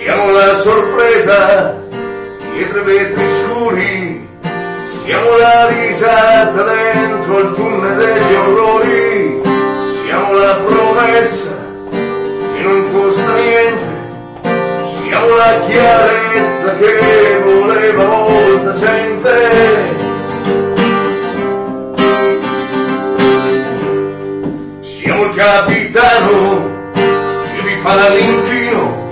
Siamo la sorpresa dietro i vetri scuri, siamo la risata dentro il tunnel degli orrori, siamo la promessa che non costa niente, siamo la chiarezza che voleva molta gente. Che vi fa l'inchino,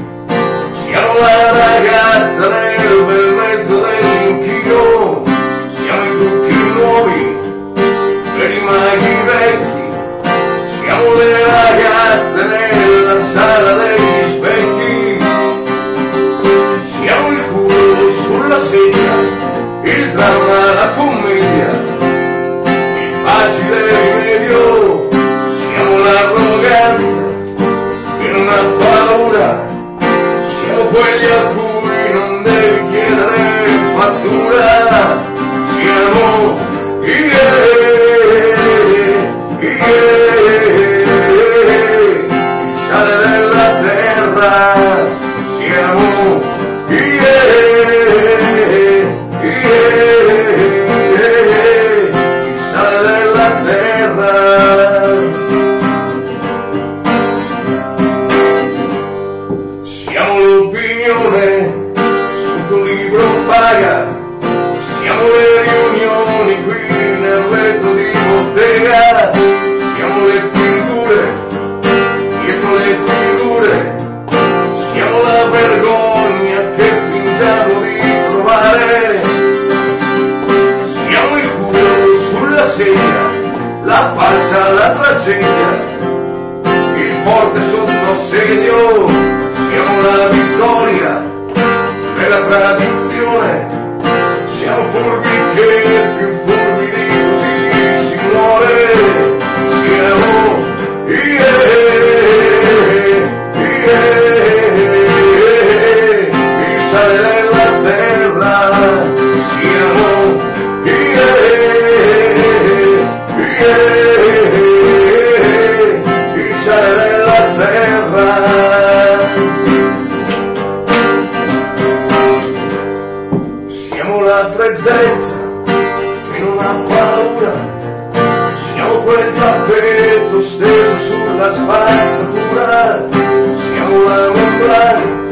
siamo la ragazza nel bel mezzo dell'inchino, siamo i trucchi nuovi per i maghi vecchi, siamo le ragazze nella sala degli specchi, siamo il culo sulla sedia, il dramma, la commedia, il facile rimedio, siamo yeah, falsa, la tragedia. Il forte sotto assedio, siamo la vittoria. Nella tradizione, una freddezza, in una paura, siamo quel tappeto steso sulla spazzatura, siamo la membrana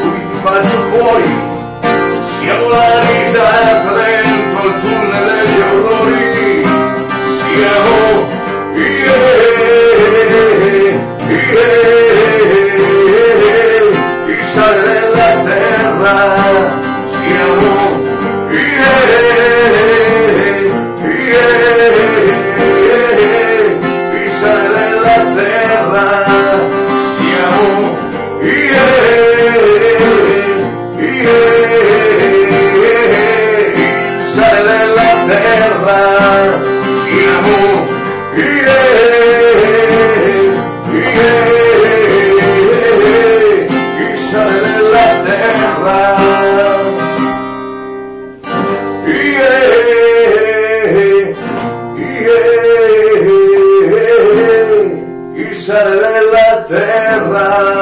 cui ti faccio fuori, siamo la risata dentro il tunnel degli orrori, siamo yeah, yeah, yeah. terra